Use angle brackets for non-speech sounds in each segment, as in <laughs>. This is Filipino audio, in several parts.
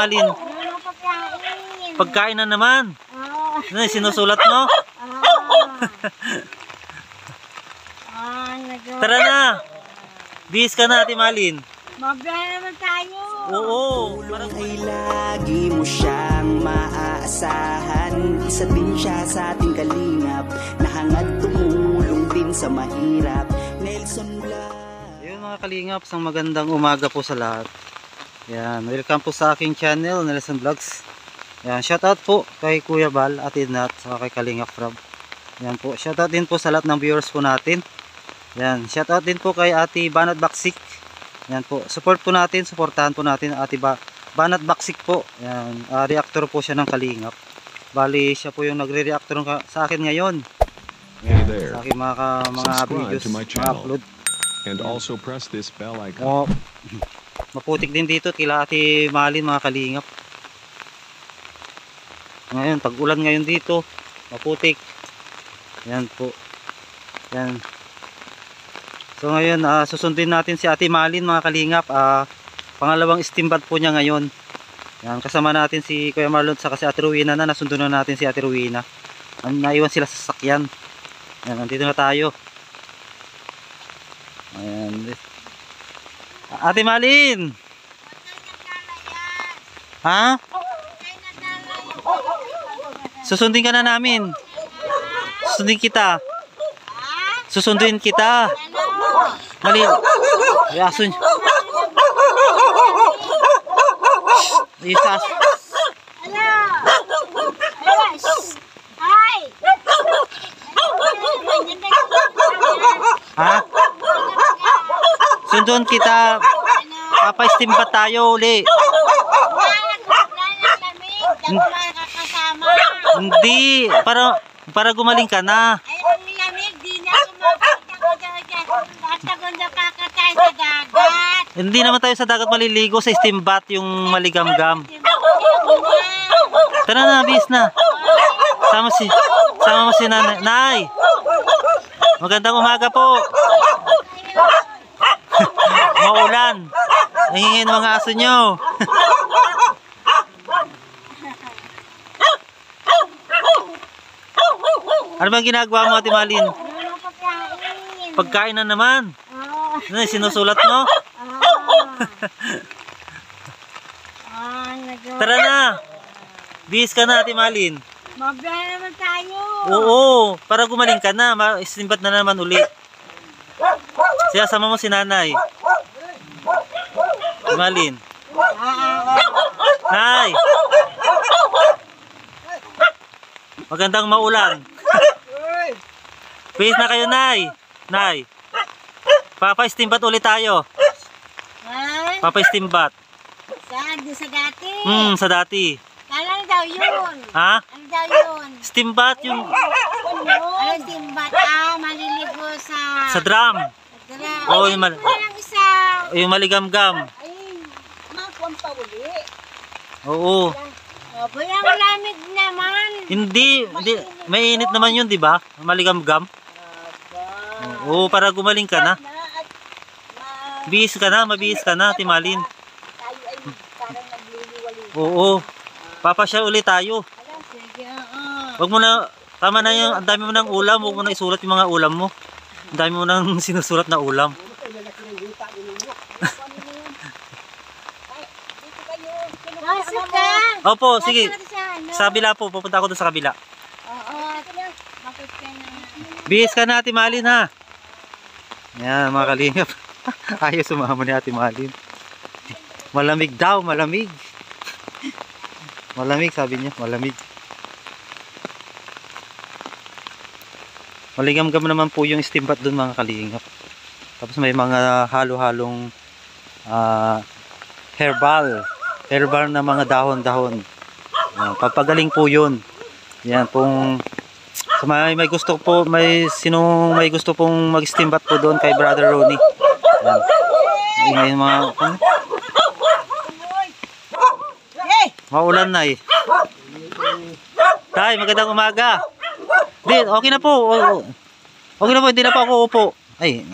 Malin, Ano pagkain? pagkain na naman. Ah, Ano, sinusulat mo? <laughs> nag- Tara na. Bis ka na, Ate Malin. Mabiyahe naman tayo. Oo. Parang ay lagi mo siyang maaasahan Isa din siya sa ating kalingap Nahangad tumulong din sa mahirap Nelson Blas Ayun mga kalingap, isang magandang umaga po sa lahat. Yan, welcome po sa aking channel, Nelson Vlogs. Yan, shoutout po kay Kuya Bal, Ate Nat, saka kay Kalingap Rob. Yan po, shoutout din po sa lahat ng viewers po natin. Yan, shoutout din po kay Ate Banat Baksik. Yan po, support po natin, supportahan po natin Ate ba Banat Baksik po. Yan, ah, reactor po siya ng Kalingap. Bali, siya po yung nagre-reactor sa akin ngayon. Hey there, Sa aking mga, mga videos, mga upload. and also press this bell icon. Oh, maputik din dito kila ate Malin mga kalingap. Ngayon, pag ulan ngayon dito, maputik. Yan po. Yan. So ngayon, ah, susundin natin si ate Malin mga kalingap. Ah, pangalawang steambad po niya ngayon. Yan, kasama natin si Kuya Marlon sa si Ate Rowena na nasundo na natin si Ate. Ang naiwan sila sa sasakyan. Yan, nandito na tayo. Ayan. Ate Malin! Ha? Susundin ka na namin. Susundin kita. Susundin kita. Malin. Ay, aso niya. Isas. Hello. Ha? Sundon kita. Papa-steam pa tayo uli. Hindi. Para, para gumaling ka na. Hindi naman tayo sa dagat maliligo sa steam bath yung maligamgam. Tara na, bis na. Sama si sama mo si nanay. Nay. Magandang umaga po. Maulan. Nahingin mga aso nyo. ano bang ginagawa mo, Ate Malin? Pagkain? Na naman. Ano, sinusulat mo? Tara na. Bis ka na, Ate Malin. Mabiyahe naman tayo. Oo, para gumaling ka na, masimbat na naman uli. Siya, sama mo si nanay. Malin. Nay! Magandang maulan. Please na kayo, Nay. Nay. Papa-steambat ulit tayo. Ah, Papa-steambat. saan? Di sa dati. Hmm, sa dati. Kala daw yun. Ha? Ano daw yun? Steambat yung Ano simbat? Ah, maliligo sa... sa drum. Dala. Oo, Ay, yung mal- walang isa. Yung maligamgam. Ay, makuwang pa uli. Oo. Opo, yung lamig naman. Hindi, hindi may init naman yun, di ba? Maligamgam. Oo, para gumaling ka na. Bihis ka na, mabihis ka na, Timalin. Oo. Papasya ulit tayo. Wag mo na, tama na yung, ang dami mo ng ulam, wag mo na isulat yung mga ulam mo. Ang dami mo nang <laughs> sinusulat na ulam. Masok ka. Opo, sige. Sa ano? Sa kabila po, pupunta ako doon sa kabila. Oo. Bihis ka na, Ate Malin, ha? Yan, mga kalingap. <laughs> Ayaw sumama ni Ate Malin. Malamig daw, malamig. Malamig, sabi niya, malamig. Maligam-gam naman po yung steam bath doon mga kalingap. Tapos may mga halo-halong ah, herbal. Herbal na mga dahon-dahon. Yan, papagaling po yun. Yan pong So may, may gusto po, may sino may gusto pong mag-steam bath po doon kay Brother Ronnie. Yan. Ingay yung mga ano? Maulan na eh. Tay, magandang umaga. Di, okay na po. Okay na po, hindi na po ako upo. Ay.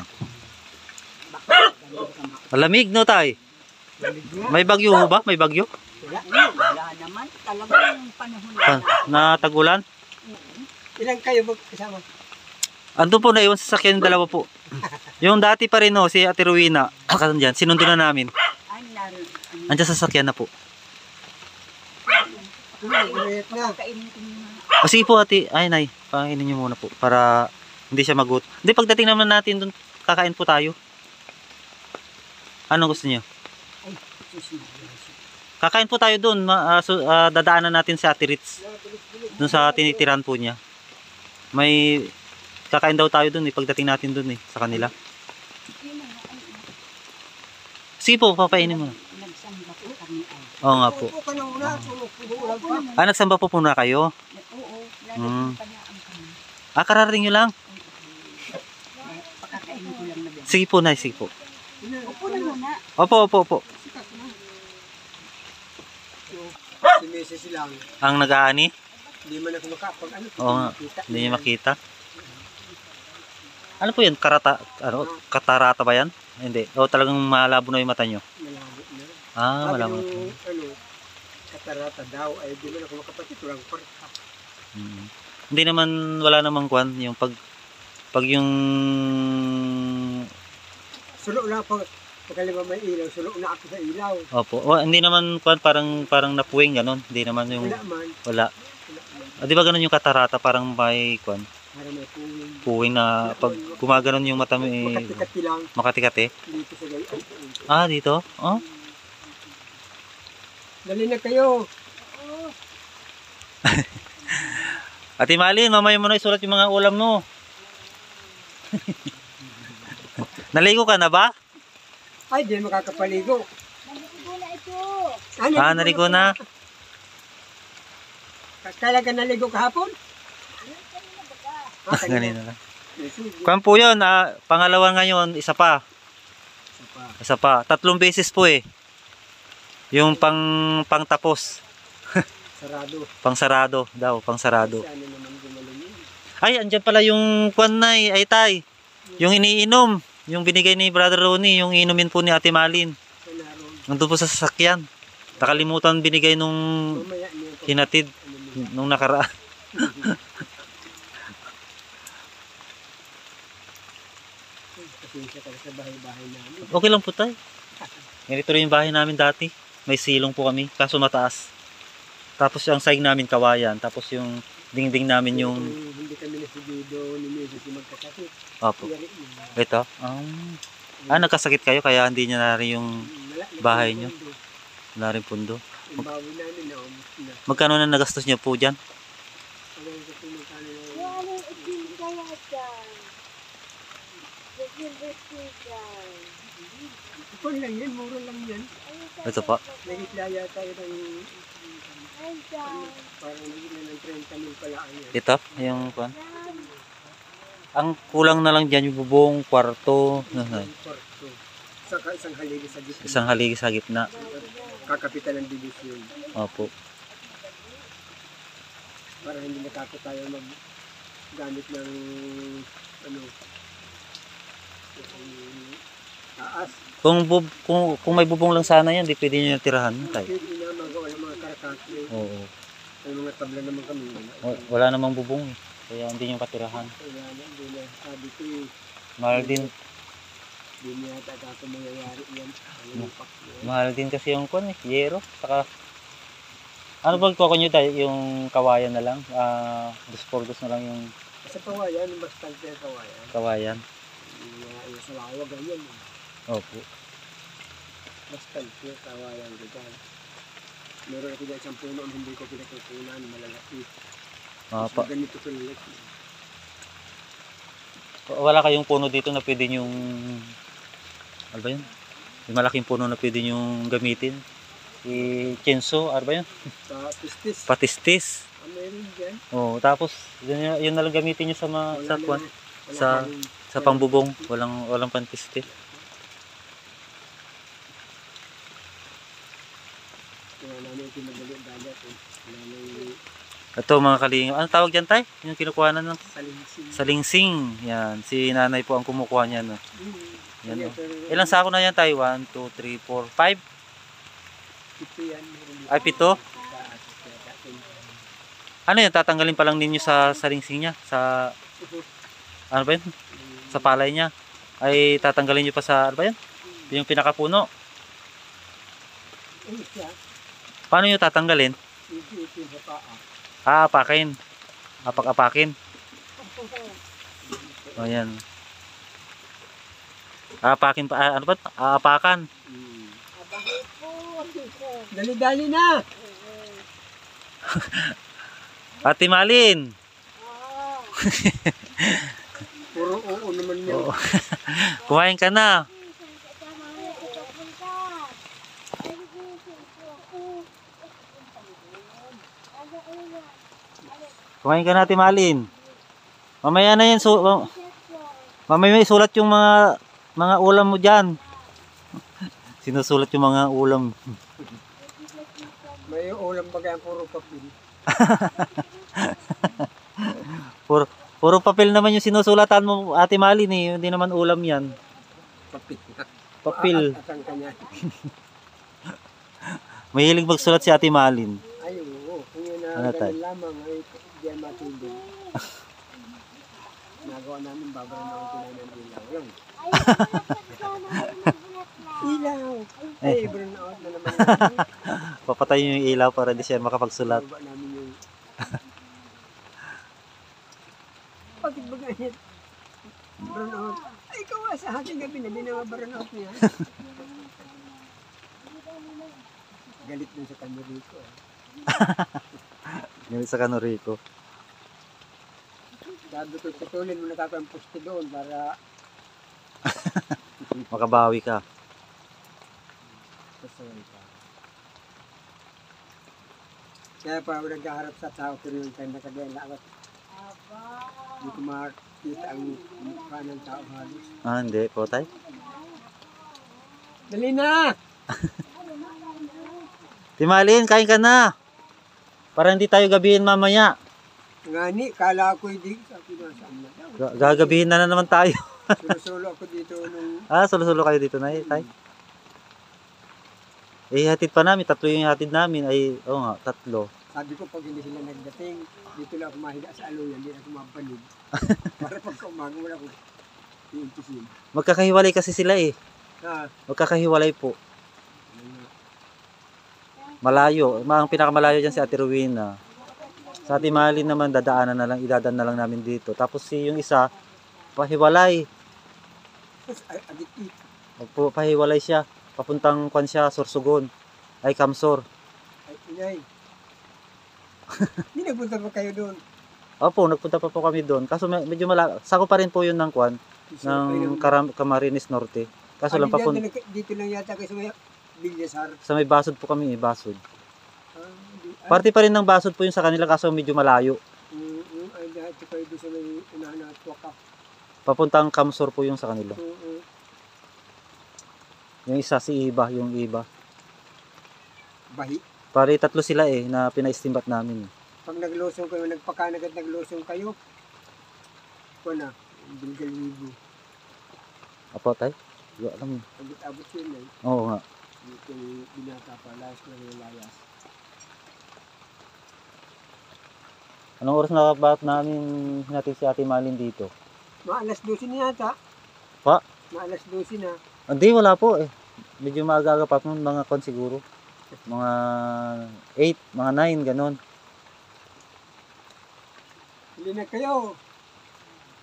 Malamig no, tay? May bagyo ho ba? May bagyo? Wala, wala naman. Talagang panahon na. Pa, na tagulan? Ilan kayo magkasama? Andun po na iwan sa sakyan yung dalawa po. Yung dati pa rin no, si Ate Rowena, kasan dyan, sinundo na namin. Ay, naroon. Andiyan sa sakyan na po. Ulit na. kainin ko muna. O sige po ate, ay nay, pakainin niyo muna po para hindi siya magut. Hindi, pagdating naman natin doon, kakain po tayo. Anong gusto niyo? Kakain po tayo doon, ma, ah, so, ah, dadaanan natin si Ate Ritz. Doon sa tinitiran po niya. May kakain daw tayo doon eh, pagdating natin doon eh, sa kanila. Sige po, papainin mo na. Nagsamba po kami ay. Oo nga po. Opo. Ah, nagsamba po muna kayo? Oo, kami. Ah, kararating nyo lang? Sige po, nay, sige po. Upo na muna. Opo, opo, opo. Mrs. lang. Ang nag-aani? Hindi man ako makapag ano. Oo nga. Hindi niya makita. Ano po yun? Karata, ano? Katarata ba yan? Hindi. O talagang malabo na yung mata nyo? Malabo na. Ah, Sabi malabo. nung, ano, katarata daw ay di man ako makapatid. Walang kwarta. Mm. Hindi naman, wala namang kwan. Yung pag, pag yung, Sulo na pag pagkalima may ilaw. Sulo na ako sa ilaw. opo. O, hindi naman kwan, parang, parang napuwing, ganon. Hindi naman yung, Wala man. wala. Ah, di ba ganon yung katarata? Parang may kwan, Para may puwing. puwing na pag gumaganon yung mata mo eh, Makatikati lang makatikati. dito sa gayon. Ah, dito? Oh? Dali na kayo. <laughs> Ate Malin, mamaya mo na isulat yung mga ulam mo. <laughs> Naligo ka na ba? Ay, di makakapaligo. Naligo na ito. Ano, Ah, naligo na. Kailan ka naligo kahapon? Ah, Ganun na. Kwan po yun, ah, pangalawa ngayon, isa pa. Isa pa. Isa pa. Tatlong beses po eh. Yung pang, pang tapos. Sarado. <laughs> Pang sarado daw, pang sarado. Yun. Ay, andyan pala yung kwan na ay tay. Yung iniinom. Yung binigay ni Brother Ronnie, yung inumin po ni Ate Malin. Nandun po sa sasakyan. Nakalimutan binigay nung hinatid nung nakaraan. <laughs> Okay lang po tay. Ganito rin yung bahay namin dati. May silong po kami, kaso mataas. Tapos yung saing namin kawayan. Tapos yung dingding namin yung... Kung hindi kami nasigido ni Mrs. yung magkakasik. Opo. Ito. Um, ah, nagkasakit kayo kaya hindi niya na rin yung Wala Bahay niyo? na rin pundo. Na. Magkano na nagastos niyo po dyan? Ipon lang yan, mura lang yan. Ito pa. Nagitlaya tayo ng parang naging na ng 30 mil pala. Ito, yung kwan. Ang kulang na lang dyan yung bubong, kwarto. Saka isang haligi sa gitna. isang haligi sa gitna. Kakapitan ng division. Opo. Para hindi natakot tayo mag gamit ng ano taas. Kung, bub, kung, kung may bubong lang sana yan, di pwede nyo tirahan. Tay. Pwede na magawa ng mga karakate. Oo. May mga tabla naman kami. Wa- Wala namang bubong. eh. Kaya hindi nyo katirahan. Eh, Mahal din, hindi yata ako mangyayari yan. Niya. mahal din kasi yung kwan eh, yero. Saka, ano ba kuha nyo tayo? Yung kawayan na lang? Ah, dos por dos na lang yung Sa kawayan, bastante kawayan. kawayan. Yung, yung sa lawag, ganyan. eh. Opo. Bastante kawayan ganyan. Meron ako dyan isang puno hindi ko pinatutunan, malalaki. Ah, So, pa, ganito ko lalaki. wala kayong puno dito na pwede yung ano ba yun? Yung malaking puno na pwede yung gamitin. I-chenso, ano ba yun? <laughs> Sa pistis, Patistis. ah, meron dyan. Oh, tapos yun, yun na lang gamitin nyo sa Wala sa sa- kang- sa pangbubong, walang walang pantistis. Wala namin pinagali dagat. Eh. Wala namin Ito mga kalinga, ano tawag diyan tay? Yung kinukuha na ng salinsin. salingsing. Yan, si nanay po ang kumukuha niyan. No? Yan Yan, oh. Ilang sako na yan tay? 1, 2, 3, 4, 5? Ito yan, Ay, pito? Ano yun? Tatanggalin pa lang ninyo sa saringsing niya? Sa, ano ba yun? Sa palay niya? Ay, tatanggalin nyo pa sa, ano ba yun? Yung pinakapuno. Siya, Paano nyo tatanggalin? sa paa. Ah, apakin. Apak-apakin. <laughs> O, yan. Apakin pa, ah, ano ba? Aapakan. Hmm. Dali-dali na! <laughs> Ate Malin! Ah. <laughs> Puro oo naman. Oo. Kumain ka na. Kasama mo ito papunta. Ay, gusto ako. Ano, ano na? Kumain ka na, Ate Malin. Mamaya na yan. Sexo. mamaya may sulat yung mga mga ulam mo dyan. <laughs> Sinusulat yung mga ulam. May ulam ba kaya puro papel? <laughs> Puro, puro papel naman yung sinusulatan mo, Ate Malin eh. Hindi naman ulam yan. Papel. Papel. At ang kanya. Mahilig magsulat si Ate Malin. Ay, oo. Kung yun na Ano lamang, ay Nagawa namin babara na ang tunay ng ilaw. Yun. <laughs> Sana ay. Ilaw! Eh. Burn out na naman namin. <laughs> Papatayin yung ilaw para di siya makapagsulat. Baba namin yung... <laughs> Bakit ba ganyan? Burn out. Ay, ikaw nga sa akin gabi na din ang burn out niya. Galit dun sa kanya rito. Ngayon sa Canorico. Sabi ko, tutulin mo na kako ang poste doon para <laughs> Makabawi ka. Pasaway ka. Kaya pa ako nagkaharap sa tao ko rin tayo nakagaya ako. Hindi ko makita ang mukha ng tao halos. Ah, hindi. Potay. Dali na! <laughs> Timalin, kain ka na. Para hindi tayo gabihin mamaya. Ngani, kala ko hindi. Sabi ko, saan na daw? Ga- Gagabihin na, na naman tayo. <laughs> Sulo-sulo ako dito nung ah, sulo-sulo kayo dito na eh, tay. Eh, hatid pa namin. Tatlo yung hatid namin. Ay, oo nga, tatlo. sabi ko pag hindi sila nagdating, dito lang ako mahiga sa aluyan, hindi na ako mapanig. <laughs> Para pagka umaga, wala ko iintisin. Magkakahiwalay kasi sila eh. Ha? Magkakahiwalay po. Nga. Malayo. Ma- Ang pinakamalayo dyan si Ate Rowena. Sa Ate Malin naman, dadaanan na lang, idadaan na lang namin dito. Tapos si yung isa, pahiwalay. Magpo- Pahiwalay siya. Papuntang kwan siya, Sorsogon. Ay, Kamsor. Ay, inay. <laughs> Hindi nagpunta pa kayo doon. Opo, nagpunta pa po kami doon. Kaso me- medyo malayo. Sako pa rin po yun ng kwan, ng Karam- Camarines Norte. Kaso lang papun Dito, dito lang yata kasi may Bilyasar. sa may basod po kami eh, basod. Ah, Parte pa rin ng basod po yung sa kanila kaso medyo malayo. mm, mm, ay, lahat kayo doon sa may unahan na tuwaka. Papuntang Kamsor po yung sa kanila. Mm, mm. Yung isa si Iba, yung Iba. Bahi. Pare tatlo sila eh na pinaistimbat namin. Pag naglusong kayo, nagpakanag at naglusong kayo, ko na, bilgalibo. Apo tay? Di ko alam. Abot-abot yun eh. Oo nga. Yung binata pa, layas ko na yung layas. Anong oras na ba namin natin si Ate Malin dito? Maalas 12 na yata. Pa? Maalas 12 na. Hindi, wala po eh. Medyo maaga pa po, mga kon siguro. Mga 8, mga 9, ganon. Hindi na kayo.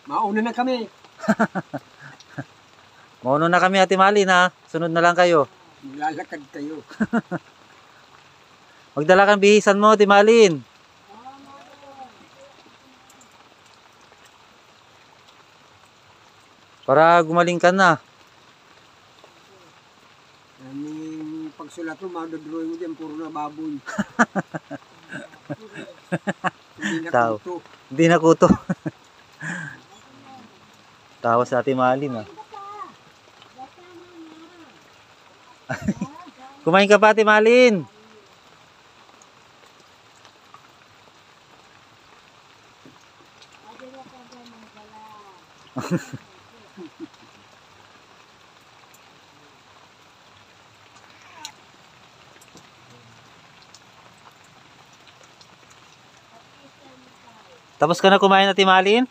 Mauna na kami. <laughs> Mauno na kami Ate Malin ha. Sunod na lang kayo. Maglalakad kayo. <laughs> Magdala kang bihisan mo, Ate Malin. Para gumaling ka na. Aming pagsulat mo, madodrawing mo dyan, puro na baboy. Hindi na Tao. kuto. Hindi na kuto. Tawa sa Ate Malin ha. <laughs> Kumain ka pa Ate Malin. <laughs> <laughs> Tapos ka na kumain na timalin?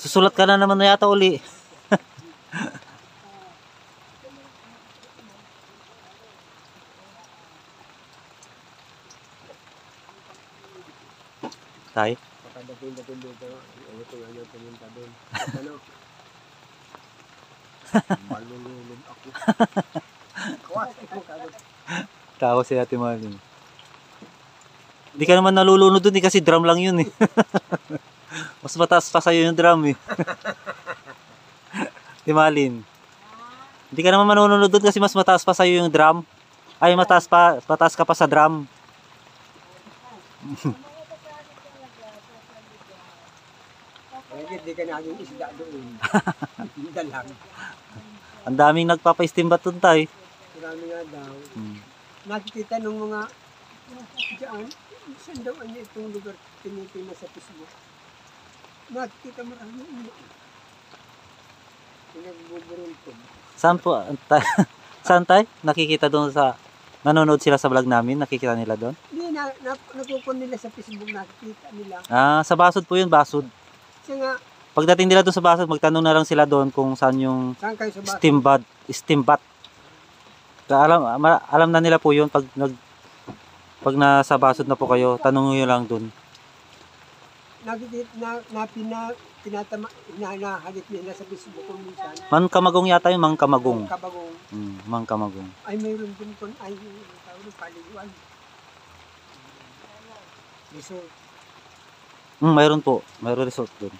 Susulat ka na naman na yata uli. <laughs> Tay? Patanda-tanda-tanda ko ano pumunta doon. Ano? Malulunod ako. Kawas ako kagad. Tawa si Ate Malin. Hindi ka naman nalulunod dun eh, kasi drum lang yun eh. <laughs> Mas mataas pa sa'yo yung drum eh. <laughs> Ate Malin. Hindi ka naman manununod dun kasi mas mataas pa sa'yo yung drum. Ay, mataas pa, mataas ka pa sa drum. <laughs> Ka naging isda doon. <laughs> Isda lang. Ang daming nagpapa-steambat dun tay. Marami nga daw. Hmm. Nakikita ng mga diyan, saan daw ano itong lugar tinitingnan sa Facebook. Nakikita marami ano. Pinagbuburuntog. Saan po? <laughs> Saan tay? Nakikita doon sa... Nanonood sila sa vlog namin? Nakikita nila doon? Hindi, na, na, napupun nila sa Facebook, nakikita nila. Ah, sa Basod po yun, Basod. Kasi nga, Pagdating nila doon sa Basod, magtanong na lang sila doon kung saan yung saan kayo sa bata? steambat, steambat. Kaya alam, ma- alam na nila po yun pag nag pag nasa basod na po kayo, tanong nyo lang dun. Nakikita, na, na, pina, tinatama, hinahagit nila sa Facebook kung minsan. Man kamagong yata yung mang kamagong. Kabagong, Hmm, mang kamagong. ay mayroon din kung ay, yung tawag ng paliguan. Resort. Hmm, mayroon po. Mayroon resort dun.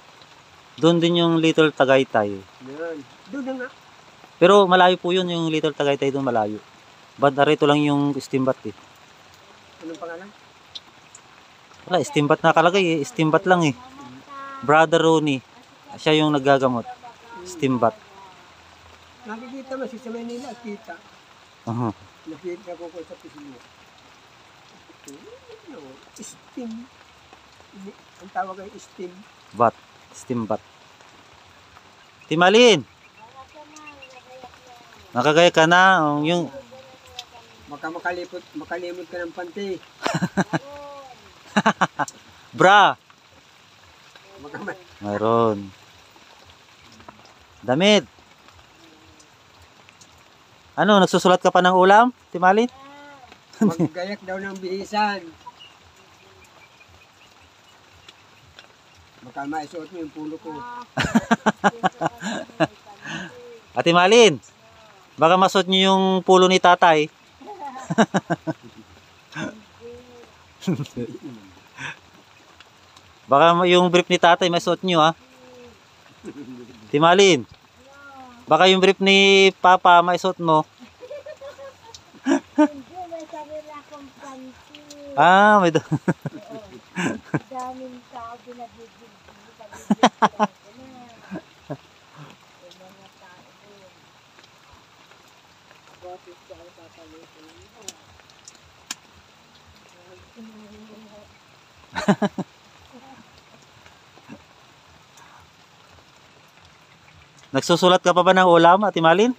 Doon din yung Little Tagaytay. Meron. Doon na nga. Pero malayo po yun, yung Little Tagaytay doon malayo. But narito lang yung steambat eh. Anong pangalan? Wala, steambat nakalagay eh. Steambat lang eh. Brother Ronnie. Siya yung naggagamot. Steambat. Nakikita mo si sa Manila, kita. Uh-huh. Nakita ko ko sa. Ano, steam. Ang tawag ay steam. Bat. Steambat. Timalin! Nakagaya ka na. oh, Yung, Baka makalipot, makalimot ka ng panty. <laughs> bra! Mayroon. Damit. Ano, nagsusulat ka pa ng ulam, Timalin? maggayak daw ng bihisan. Baka maisuot mo yung pulo ko. <laughs> Ate Malin, baka masot niyo yung pulo ni tatay. <laughs> baka yung brief ni tatay masuot niyo ha. Ate Malin, baka yung brief ni papa maisuot mo. Ah, may do- <laughs> <laughs> Nagsusulat ka pa ba ng ulam, Ate Malin?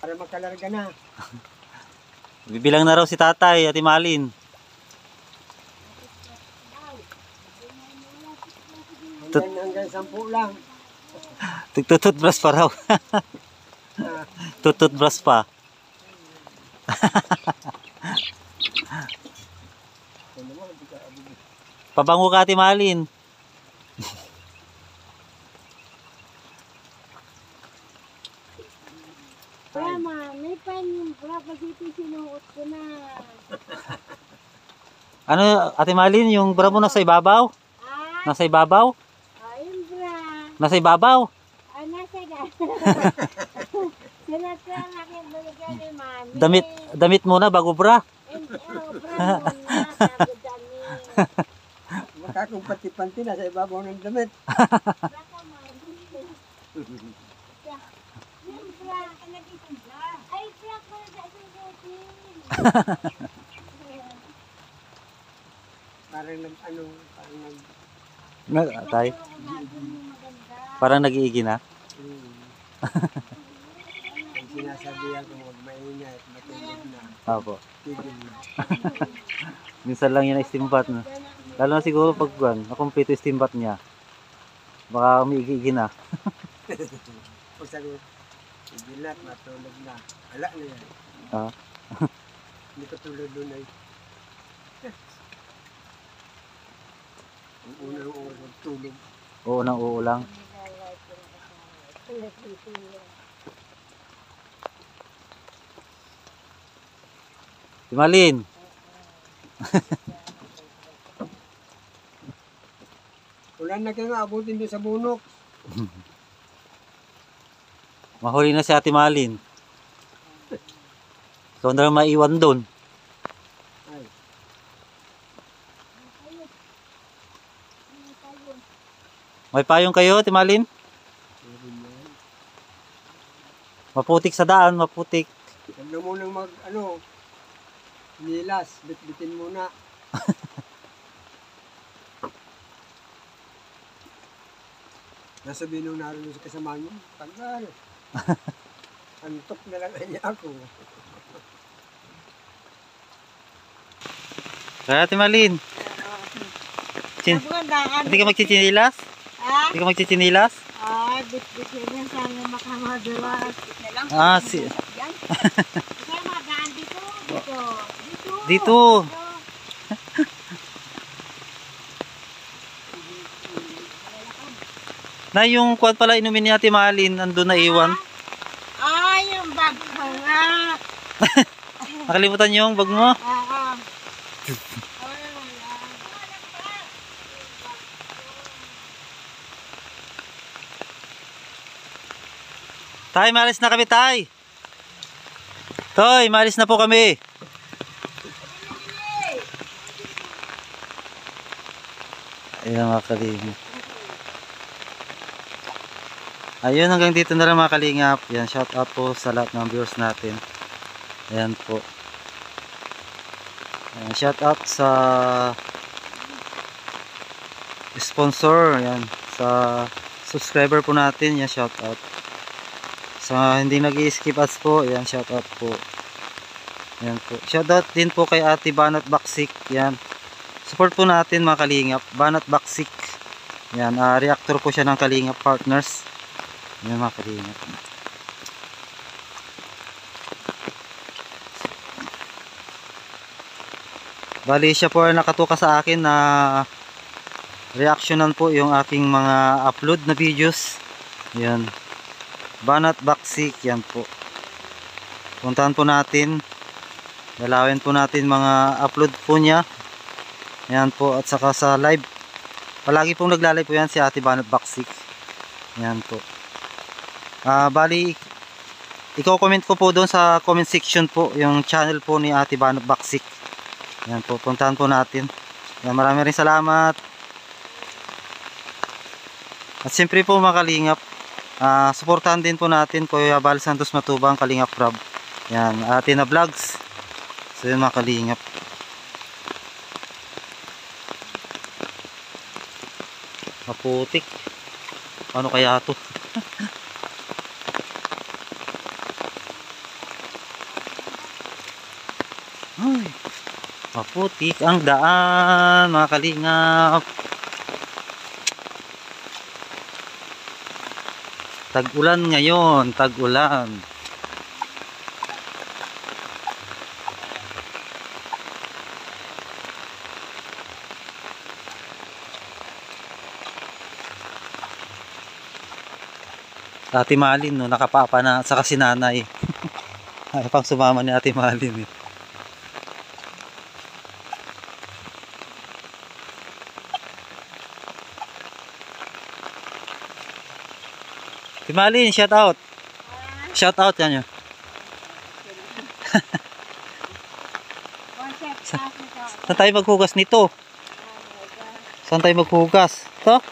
Para makalarga na. <laughs> Bibilang na raw si tatay, Ate Malin. Hanggang, hanggang sampu lang. Tugtututbrush pa raw. <laughs> Tututbrush pa. ano. Pabango ka, Ate Malin. Tama, may yung kasi ito sinuot ko na. <laughs> Ano, Ate Malin, yung bra mo nasa ibabaw? Ah, Nasa ibabaw? ayun bra. Nasa ibabaw? Ah, nasa ga. <laughs> Sinat ko ang aking binigyan ni mami. Damit, damit muna bago bra. And, oh, bra muna, bago dami. Baka <laughs> kung pati-panti na sa ibabaw ng damit. Bra ka, mami. Yung bra, ay, bra ko na sa susutin. <laughs> Parang nag, ano, parang nag, Na, tay, parang nag-iigi na. hmm. Ang sinasabi sabihan ko huwag maingay at matulog na. Apo. Tigil na. <laughs> Minsan lang yan istimbat na. Lalo na siguro pag buwan, nakumpleto istimbat niya. Baka umiigi na. <laughs> Pag sabi tigil na matulog na. Ala na yan. Ah. Hindi ko tulog doon ay. Ang unang oras tulog. Oo nang oo lang. Timalin. <laughs> Wala na kayo nga abutin doon sa bunok. <laughs> Mahuli na si Ate Malin. Ikaw na lang maiwan doon. Ay, May payong kayo, Ate Malin? meron na yan. Maputik sa daan, maputik. Huwag na munang mag, ano, nilas, bitbitin muna. <laughs> Nasa binong naroon sa kasama niyo, tagal. <laughs> Antok na lang niya ako. Ate Malin, Chin- hindi ka magchichinilas? Ah, Hindi ka magchichinilas? ah, bit-bit yan sana makamadulas. Ah, si, Yan. Kaya madaan dito. Dito. Dito. dito. Na yung kwan pala inumin ni Ate Malin, andun na iwan. Ah, yung bag ko nga. <laughs> Nakalimutan yung bag mo? Ah, ah. Ay, wala. Tay, malis na kami, tay. Toy, malis na po kami. Ayan mga kalingap. Ayun, hanggang dito na lang mga kalingap. Yan, shout out po sa lahat ng viewers natin. Ayan po. Ayan, shout out sa sponsor. Ayan, sa subscriber po natin. Yan, shout out. Sa hindi nag skip ads po, yan shout out po. Yan po. Shout out din po kay Ate Banat Baksik. Yan. Support po natin mga kalingap. Banat Baksik. Yan, ah, reactor po siya ng Kalingap Partners. Yan mga kalingap. Bali siya po ay nakatuka sa akin na reactionan po yung aking mga upload na videos. Yan. Banat Baksik, yan po. Puntahan po natin. Dalawin po natin mga upload po niya. Yan po, at saka sa live. Palagi pong naglalay po yan si Ate Banat Baksik. Yan po. Ah, bali, i-comment ko po doon sa comment section po yung channel po ni Ate Banat Baksik. Yan po, puntahan po natin. Yan, marami rin salamat. At siyempre po mga kalingap, Ah, suportahan din po natin Kuya Bal Santos Matubang Kalingap Rob. Yan, atin na vlogs. So yun mga kalingap. Maputik. Ano kaya to? <laughs> Ay, maputik ang daan mga kalingap. Tag-ulan ngayon, tag-ulan. Ate Malin, no, nakapapa na sa kasi nanay. <laughs> Ay, pang sumama ni Ate Malin. Eh. Ate Malin, shout out. Shout out yan yun. Africa. Saan tayo maghugas nito? Saan tayo maghugas? Ito?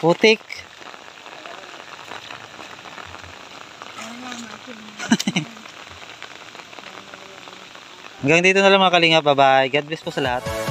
Putik. <laughs> Hanggang dito na lang mga kalingap. Bye-bye. God bless po sa lahat.